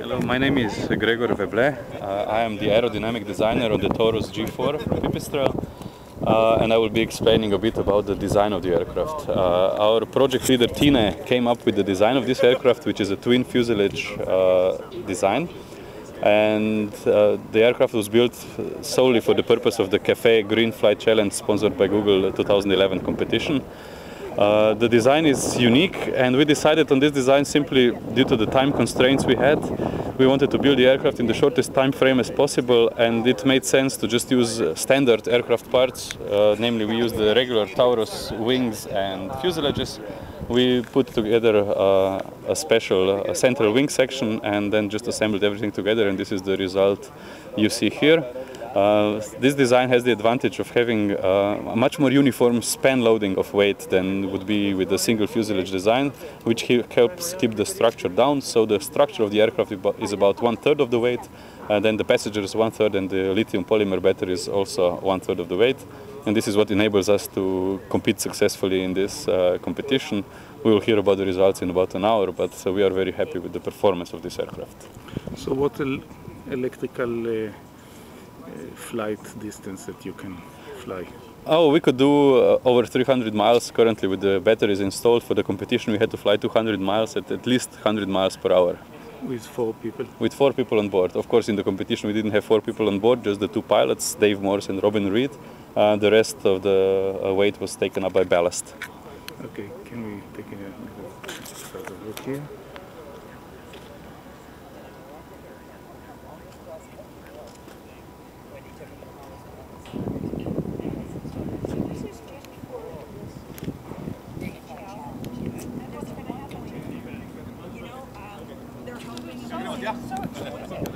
Hello, my name is Gregor Veble. Uh, I am the aerodynamic designer on the Taurus G4 from Pipistrel. Uh, and I will be explaining a bit about the design of the aircraft. Uh, our project leader Tine came up with the design of this aircraft, which is a twin fuselage uh, design. And uh, the aircraft was built solely for the purpose of the CAFE Green Flight Challenge sponsored by Google 2011 competition. Uh, the design is unique and we decided on this design simply due to the time constraints we had. We wanted to build the aircraft in the shortest time frame as possible and it made sense to just use standard aircraft parts, uh, namely we used the regular Taurus wings and fuselages. We put together uh, a special a central wing section and then just assembled everything together and this is the result you see here. Uh, this design has the advantage of having uh, a much more uniform span loading of weight than would be with a single fuselage design, which helps keep the structure down. So the structure of the aircraft is about one third of the weight, and then the passengers one third, and the lithium polymer battery is also one third of the weight. And this is what enables us to compete successfully in this uh, competition. We will hear about the results in about an hour, but uh, we are very happy with the performance of this aircraft. So what electrical uh, flight distance that you can fly? Oh, we could do uh, over 300 miles currently with the batteries installed. For the competition, we had to fly 200 miles at at least 100 miles per hour. With four people? With four people on board. Of course, in the competition, we didn't have four people on board, just the two pilots, Dave Morss and Robin Reid. Uh, the rest of the uh, weight was taken up by ballast. Okay, can we take a look here? Yeah, so.